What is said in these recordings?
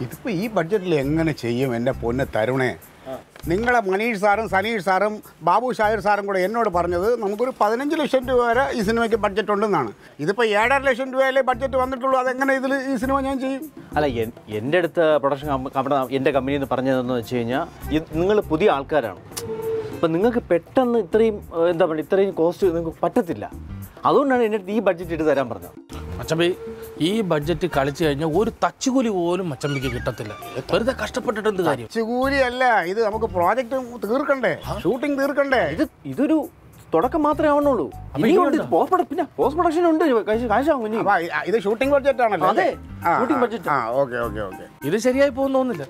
ഇതിപ്പോൾ ഈ ബഡ്ജറ്റിൽ എങ്ങനെ ചെയ്യും എന്റെ പൊന്ന് തരുണേ? നിങ്ങളെ മനീഷ് സാറും സനീഷ് സാറും ബാബു ഷാഹിർ സാറും കൂടെ എന്നോട് പറഞ്ഞത് നമുക്കൊരു പതിനഞ്ച് ലക്ഷം രൂപ വരെ ഈ സിനിമയ്ക്ക് ബഡ്ജറ്റ് ഉണ്ടെന്നാണ്. ഇതിപ്പോൾ ഏഴര ലക്ഷം രൂപയിലെ ബഡ്ജറ്റ് വന്നിട്ടുള്ളൂ അതെങ്ങനെ ഇതിൽ ഈ സിനിമ ഞാൻ ചെയ്യും? അല്ല എൻ- എന്റെ അടുത്ത് പ്രൊഡക്ഷൻ കമ്പനി എന്റെ കമ്പനിയിൽ നിന്ന് പറഞ്ഞതെന്ന് വെച്ച് കഴിഞ്ഞാൽ നിങ്ങൾ പുതിയ ആൾക്കാരാണ്. അപ്പം നിങ്ങൾക്ക് പെട്ടെന്ന് ഇത്രയും എന്താ പറയുക ഇത്രയും കോസ്റ്റ് നിങ്ങൾക്ക് പറ്റത്തില്ല. അതുകൊണ്ടാണ് എന്റെ അടുത്ത് ഈ ബഡ്ജറ്റ് ഇട്ട് തരാൻ പറഞ്ഞത്. മച്ചമ്പി ഈ ബഡ്ജറ്റ് കളിച്ചു കഴിഞ്ഞാൽ ഒരു തച്ചുകൂലി പോലും മച്ചമ്പിക്ക് കിട്ടത്തില്ല. വെറുതെ കഷ്ടപ്പെട്ടിട്ട് എന്ത് കാര്യം? അല്ല ഇത് നമുക്ക് പ്രോജക്റ്റ് തീർക്കണ്ടേ? ഷൂട്ടിംഗ് തീർക്കണ്ടേ? ഇത് ഇതൊരു തുടക്കം മാത്രമേ ആവണുള്ളൂ. പോസ്റ്റ് പ്രൊഡക്ഷൻ പോസ്റ്റ് പ്രൊഡക്ഷൻ ഉണ്ട്. കാശ് കാശാവും ഇനി. ഇത് ഷൂട്ടിംഗ് ബഡ്ജറ്റ് ആണല്ലോ അതെ, ഷൂട്ടിംഗ് ബഡ്ജറ്റ് ആ, budget. ആ ഓക്കെ ഓക്കെ ഓക്കെ ഇത് ശരിയായി പോകുന്ന തോന്നുന്നില്ല.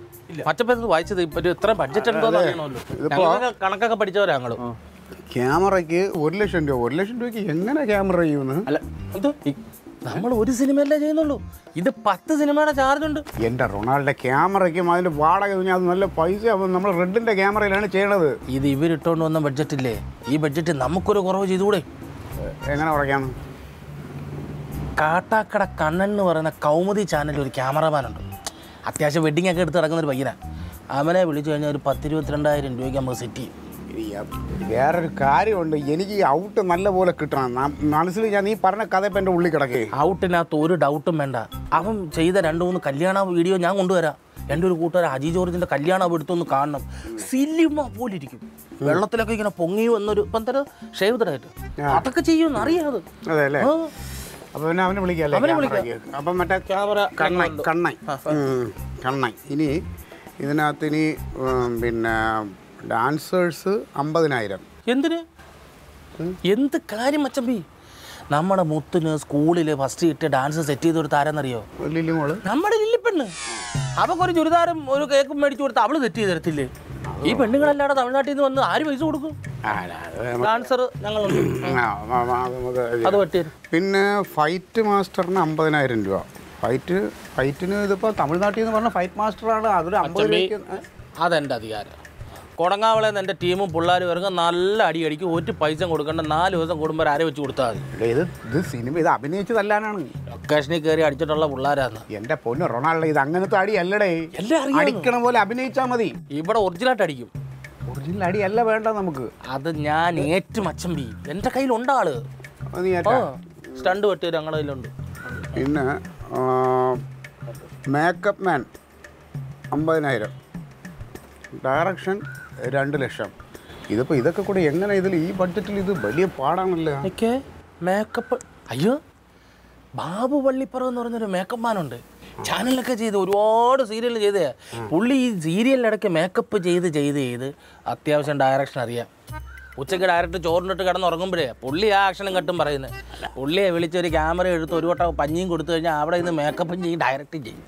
വായിച്ചത് ഇപ്പൊ ഇത്ര ബഡ്ജറ്റ് അറിയണമല്ലോ. ഞങ്ങളൊക്കെ കണക്കൊക്കെ പഠിച്ചവരാ ഞങ്ങൾ. ക്യാമറയ്ക്ക് ഒരു ലക്ഷം രൂപ ഒരു ലക്ഷം രൂപയ്ക്ക് എങ്ങനെ ക്യാമറ ചെയ്യുമെന്ന് അല്ല ഇത് നമ്മൾ ഒരു സിനിമയല്ലേ ചെയ്യുന്നുള്ളൂ. ഇത് പത്ത് സിനിമയുടെ ചാർജ് ഉണ്ട്. എന്റെ റൊണാൾഡോ ക്യാമറയ്ക്കും അതിന്റെ വാടക അത് നല്ല പൈസ നമ്മൾ റെഡിന്റെ ക്യാമറയിലാണ് ചെയ്യണത്. ഇത് ഇവരിട്ടോണ്ട് വന്ന ബഡ്ജറ്റ് ഇല്ലേ? ഈ ബഡ്ജറ്റ് നമുക്കൊരു കുറവ് ചെയ്തുകൂടെ? എങ്ങനെ കുറയ്ക്കാന്ന് കാട്ടാക്കട കണ്ണൻ എന്ന് പറയുന്ന കൗമുദി ചാനലിൽ ഒരു ക്യാമറമാനുണ്ട് അത്യാവശ്യം വെഡിങ് ഒക്കെ എടുത്ത് നടക്കുന്ന ഒരു പയ്യനാണ് അവനെ വിളിച്ചു കഴിഞ്ഞാൽ ഒരു പത്തിരുപത്തിരണ്ടായിരം രൂപയ്ക്ക് നമുക്ക് സെറ്റ് ചെയ്യും. ആ- വേറൊരു കാര്യമുണ്ട്. എനിക്ക് ഈ ഔട്ട് നല്ലപോലെ കിട്ടണം. ന- മനസ്സിൽ ഞാൻ നീ പറഞ്ഞ കഥ ഇപ്പം എന്റെ ഉള്ളിൽ കിടക്കേ. ഔട്ടിനകത്ത് ഒരു ഡൗട്ടും വേണ്ട. അവൻ ചെയ്ത രണ്ട് മൂന്ന് കല്യാണ വീഡിയോ ഞാൻ കൊണ്ടുവരാം. എന്റെ ഒരു കൂട്ടുകാരൻ അജി ജോർജിന്റെ കല്യാണം എടുത്തൊന്ന് കാണണം. സിനിമ പോലെ ഇരിക്കും. വെള്ളത്തിലൊക്കെ ഇങ്ങനെ പൊങ്ങി വന്നൊരു ഇപ്പം എന്താ ഷേവ്ഡായിട്ട് അതൊക്കെ ചെയ്യുമെന്ന് അറിയാതെ അപ്പോൾ പിന്നെ അവനെ വിളിക്കാം അവനെ വിളിക്കാം. അപ്പം മറ്റേ ക്യാമറ കണ്ണൈ കണ്ണൈ ഉം, കണ്ണൈ ഇനി ഇതിനകത്ത് ഇനി പിന്നെ ഡാൻസേഴ്സ് അമ്പതിനായിരം. എന്തിന്? എന്ത് കാര്യം മച്ചമ്പി നമ്മുടെ മുത്തിന് സ്കൂളിൽ ഫസ്റ്റ് ഇട്ട് ഡാൻസ് സെറ്റ് ചെയ്ത് കൊടുത്ത ആരെന്നറിയോ ലില്ലി മോൾ. നമ്മുടെ ലില്ലിപ്പെണ്ണ് അവൾക്ക് ഒരു ചുരിദാരം ഒരു കേക്കും മേടിച്ചു കൊടുത്ത് അവൾ സെറ്റ് ചെയ്ത് തരത്തില്ലേ ഈ പെണ്ണുങ്ങളല്ലാതെ തമിഴ്നാട്ടിൽ നിന്ന് വന്ന് ആര് പൈസ കൊടുക്കും? ഡാൻസർ നമുക്ക് പിന്നെ ഫൈറ്റ് മാസ്റ്ററിന് അമ്പതിനായിരം രൂപ. ഫൈറ്റ് ഫൈറ്റിന് ഇതിപ്പോ തമിഴ്നാട്ടിൽ നിന്ന് പറഞ്ഞ ഫൈറ്റ് മാസ്റ്ററാണ് അതൊരു അമ്പത് അതെന്റെ അധികാരം. കൊടങ്ങാവളെ എന്റെ ടീമും പിള്ളേരും ഇറങ്ങും. നല്ല അടി അടിക്കും. ഒരു പൈസ കൊടുക്കേണ്ട. നാല് ദിവസം കൂടുമ്പോൾ ആരെ വെച്ച് കൊടുത്താൽ മതി. ഇത് ഇത് സിനിമ ഇത് അഭിനയിച്ച് തല്ലാനാണ്. ലൊക്കേഷനിൽ കയറി അടിച്ചിട്ടുള്ള പിള്ളേരാന്ന് എന്റെ പൊന്ന് റൊണാൾഡോ ഇത് അങ്ങനത്തെ അടി അല്ലടേ. എല്ലാം അടിക്കണ പോലെ അഭിനയിച്ചാൽ മതി. ഇവിടെ ഒറിജിനലായിട്ട് അടിക്കും. ഒറിജിനൽ അടി അല്ല വേണ്ട നമുക്ക്. അത് ഞാൻ ഏറ്റു ബി എന്റെ കയ്യിലുണ്ട് ആൾ. സ്റ്റണ്ട് വെട്ടി ഞങ്ങളുടെ കയ്യിലുണ്ട്. പിന്നെ മേക്കപ്പ് മാൻ അമ്പതിനായിരം. ഡയറക്ഷൻ രണ്ട് ലക്ഷം. ഇതിപ്പോൾ ഇതൊക്കെ കൂടെ എങ്ങനെ ഇതിൽ ഈ ബഡ്ജറ്റിൽ ഇത് വലിയ പാടാണല്ലോ? മേക്കപ്പ് അയ്യോ ബാബു വള്ളിപ്പറ എന്ന് പറഞ്ഞൊരു മേക്കപ്പ് മാനുണ്ട് ചാനലൊക്കെ ചെയ്ത് ഒരുപാട് സീരിയൽ ചെയ്ത്. പുള്ളി ഈ സീരിയലിനിടയ്ക്ക് മേക്കപ്പ് ചെയ്ത് ചെയ്ത് ചെയ്ത് അത്യാവശ്യം ഡയറക്ഷൻ അറിയാം. ഉച്ചയ്ക്ക് ഡയറക്റ്റ് ചോറിനിട്ട് കിടന്നുറങ്ങുമ്പോഴേ പുള്ളി ആ ആക്ഷനും കെട്ടും പറയുന്നത് പുള്ളിയെ വിളിച്ചൊരു ക്യാമറ എടുത്ത് ഒരു വട്ടം പഞ്ഞിയും കൊടുത്തു കഴിഞ്ഞാൽ അവിടെ ഇന്ന് മേക്കപ്പും ചെയ്യും ഡയറക്റ്റും ചെയ്യും.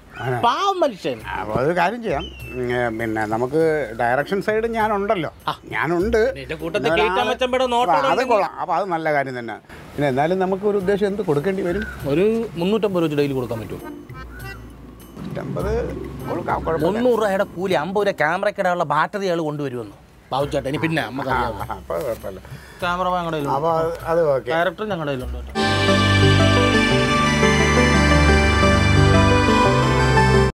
പാവം മനുഷ്യൻ. അത് കാര്യം ചെയ്യാം. പിന്നെ നമുക്ക് ഡയറക്ഷൻ സൈഡ് ഞാനുണ്ടല്ലോ. ഞാനുണ്ട്. അത് കൊള്ളാം. അത് നല്ല കാര്യം തന്നെ. പിന്നെ എന്നാലും നമുക്ക് ഒരു ഉദ്ദേശം എന്ത് കൊടുക്കേണ്ടി വരും? ഒരു മുന്നൂറ്റമ്പത് രൂപ ഡെയിലി കൊടുക്കാൻ പറ്റുമോ? കുഴപ്പമില്ല. മുന്നൂറ് രൂപയുടെ കൂലി അമ്പത് രൂപ ക്യാമറയ്ക്കിടാനുള്ള അയാൾ കൊണ്ടുവരുമെന്ന്? ബാബുച്ചേട്ടൻ ഇനി പിന്നെ നമുക്ക് അപ്പോൾ കുഴപ്പമില്ല ക്യാമറ ഞങ്ങളുടെ കയ്യിലുണ്ട്. അപ്പോൾ അത് അത് ഓക്കെ. ഡയറക്ടർ ഞങ്ങളുടെ കയ്യിലുണ്ട് കേട്ടോ.